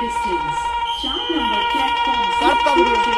distance. Start number platform